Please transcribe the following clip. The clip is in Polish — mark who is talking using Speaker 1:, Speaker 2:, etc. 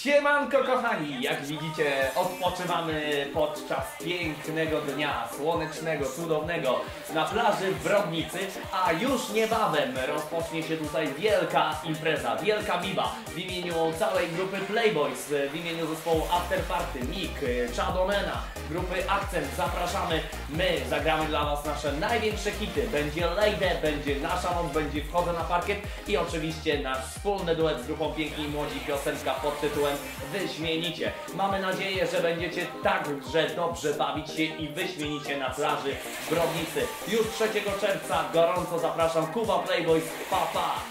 Speaker 1: Siemanko kochani, jak widzicie odpoczywamy podczas pięknego dnia, słonecznego, cudownego na plaży w Brodnicy, a już niebawem rozpocznie się tutaj wielka impreza, wielka biba w imieniu całej grupy Playboys, w imieniu zespołu After Party, Nick, Chadomena, grupy Akcent, zapraszamy, my zagramy dla Was nasze największe hity, będzie Lejde, będzie Nasza Noc, będzie Wchodzę na parkiet i oczywiście nasz wspólny duet z grupą Piękni Młodzi, piosenka pod tytułem Wyśmienicie. Mamy nadzieję, że będziecie także dobrze bawić się i wyśmienicie na plaży Brodnicy. Już 3 czerwca gorąco zapraszam Kuba Playboys, pa pa!